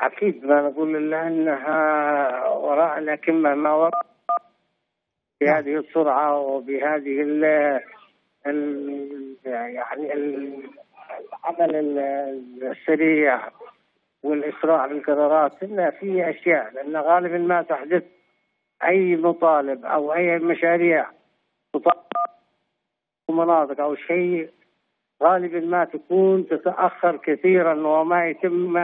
أكيد ما نقول إلا أنها وراء لكن ما وراء. بهذه السرعة وبهذه ال ال يعني العمل السريع والإسراع بالقرارات إن في أشياء لأن غالبا ما تحدث أي مطالب أو أي مشاريع مناطق أو شيء غالبا ما تكون تتأخر كثيرا وما يتم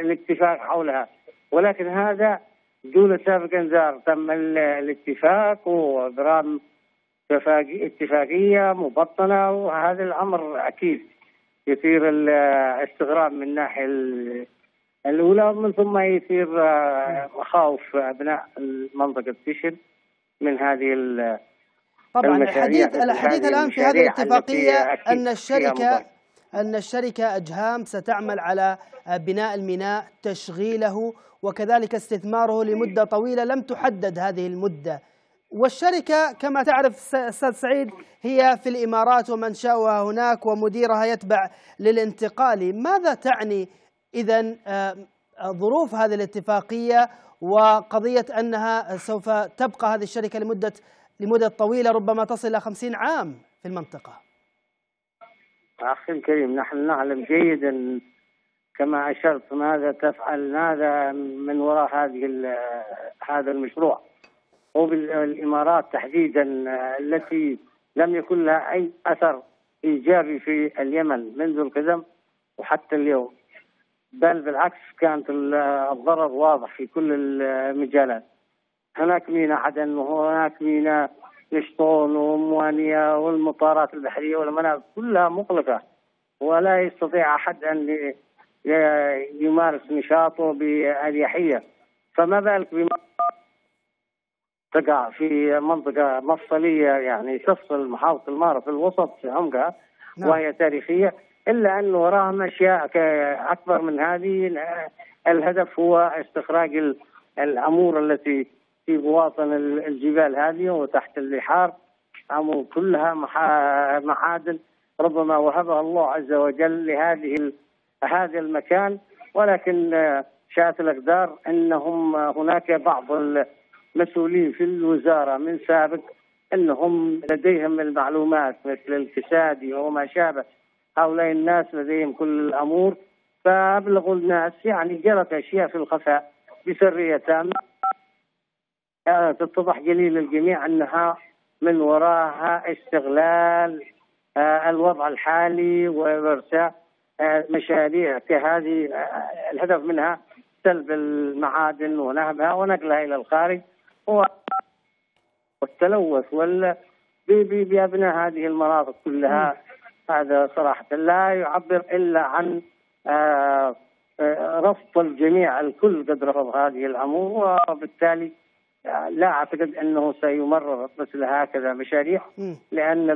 الاتفاق حولها. ولكن هذا دون سابق انذار. تم الاتفاق وابرام اتفاقية مبطنه وهذا الأمر أكيد يثير الاستغراب من الناحيه الأولى ومن ثم يثير مخاوف أبناء منطقه تشن من هذه طبعا الحديث الحديث الآن في هذه الاتفاقية أن الشركة أن الشركة أجهام ستعمل على بناء الميناء تشغيله وكذلك استثماره لمدة طويلة لم تحدد هذه المدة. والشركة كما تعرف أستاذ سعيد هي في الإمارات ومنشاها هناك ومديرها يتبع للانتقال. ماذا تعني اذا ظروف هذه الاتفاقية وقضية أنها سوف تبقى هذه الشركة لمدة لمدة طويلة ربما تصل إلى خمسين عام في المنطقة. أخي الكريم نحن نعلم جيدا كما أشرت ماذا تفعل ماذا من وراء هذه هذا المشروع. وبالإمارات تحديدا التي لم يكن لها أي أثر إيجابي في اليمن منذ القدم وحتى اليوم. بل بالعكس كانت الضرر واضح في كل المجالات. هناك ميناء عدن وهناك ميناء نشطون وموانيا والمطارات البحرية والمنافذ كلها مغلقة. ولا يستطيع أحد أن يمارس نشاطه بأريحية. فما بالك بما تقع في منطقة مفصلية يعني تفصل محافظة المارة في الوسط في عمقها نعم. وهي تاريخية إلا أن وراها أشياء أكبر من هذه. الهدف هو استخراج الأمور التي في بواطن الجبال هذه وتحت البحار. أمور كلها معادن ربما وهبها الله عز وجل لهذه هذا المكان. ولكن شاءت الأقدار أنهم هناك بعض المسؤولين في الوزارة من سابق أنهم لديهم المعلومات مثل الكسادي وما شابه. هؤلاء الناس لديهم كل الأمور. فأبلغوا الناس يعني جرت أشياء في الخفاء بسرية تامة. تتضح جليل للجميع أنها من وراها استغلال آه، الوضع الحالي وارساء آه، مشاريع كهذه آه، الهدف منها سلب المعادن ونهبها ونقلها إلى الخارج. والتلوث وال بأبناء هذه المناطق كلها. هذا صراحة لا يعبر إلا عن رفض الجميع الكل قد رفض هذه الأمور وبالتالي لا أعتقد أنه سيمرر مثل هكذا مشاريع لأن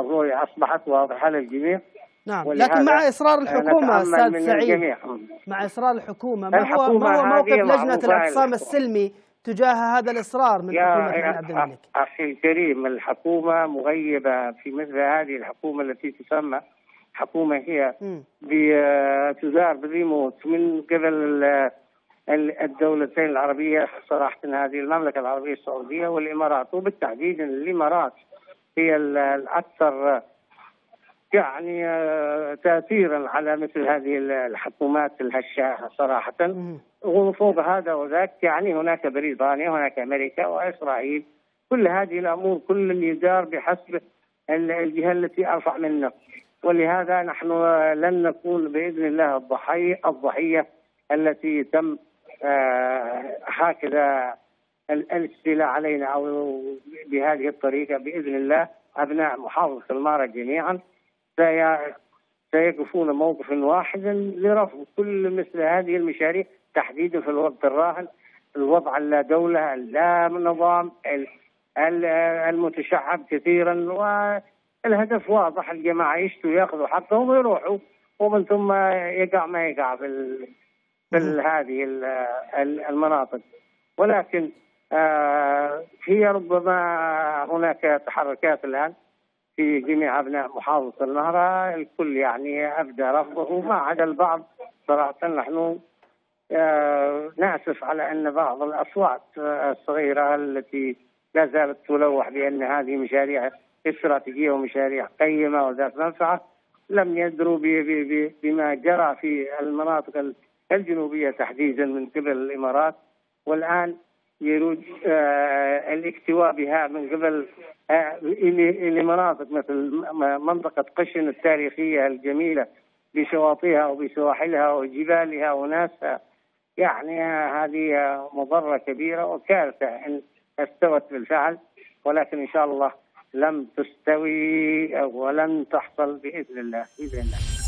الرؤية أصبحت واضحة للجميع. نعم لكن مع إصرار الحكومة أستاذ سعيد. مع إصرار الحكومة ما هو ما هو موقف لجنة الاعتصام السلمي تجاه هذا الإصرار من حكومة عبد الملك؟ أخي الكريم الحكومة مغيبة في مثل هذه الحكومة التي تسمى حكومة هي تدار بريموت من قبل الدولتين العربية صراحة هذه المملكة العربية السعودية والإمارات وبالتحديد الإمارات هي الأكثر يعني آه، تأثيرا على مثل هذه الحكومات الهشاء صراحة. وفوق هذا وذاك يعني هناك بريطانيا هناك أمريكا وإسرائيل. كل هذه الأمور كل يدار بحسب الجهة التي أرفع منه. ولهذا نحن لن نكون بإذن الله الضحية الضحية التي تم آه، هكذا الاستيلاء علينا أو بهذه الطريقة بإذن الله أبناء محافظة المارة جميعا سيقفون موقفا واحدا لرفض كل مثل هذه المشاريع تحديدا في الوقت الراهن الوضع اللا دولة لا نظام المتشعب كثيرا والهدف واضح الجماعة يشتوا يأخذوا حقهم ويروحوا ومن ثم يقع ما يقع في في هذه المناطق. ولكن آه، هي ربما هناك تحركات الآن في جميع أبناء محافظة النهرة. الكل يعني أبدى رفضه. ما عدا البعض صراحة نحن نأسف على أن بعض الأصوات الصغيرة التي لا زالت تلوح بأن هذه مشاريع استراتيجية ومشاريع قيمة وذات منفعة لم يدروا بما جرى في المناطق الجنوبية تحديدا من قبل الإمارات والآن يريد آه الاكتواء بها من قبل آه لمناطق مثل منطقة قشن التاريخية الجميلة بشواطئها وبسواحلها وجبالها وناسها. يعني هذه مضرة كبيرة وكارثة إن استوت بالفعل ولكن إن شاء الله لم تستوي ولن تحصل بإذن الله. بإذن الله.